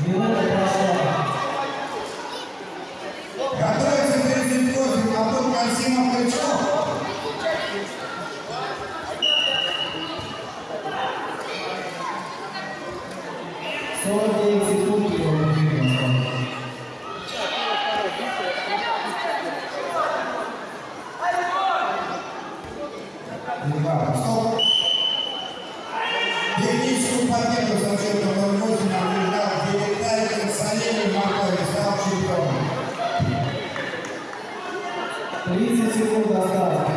Минута прошла. Готовится перед Кофе, Антон Касимов Крючков. Сорок девять секунд его времени осталось. Техническую поддержку за счет Três segundos, cara.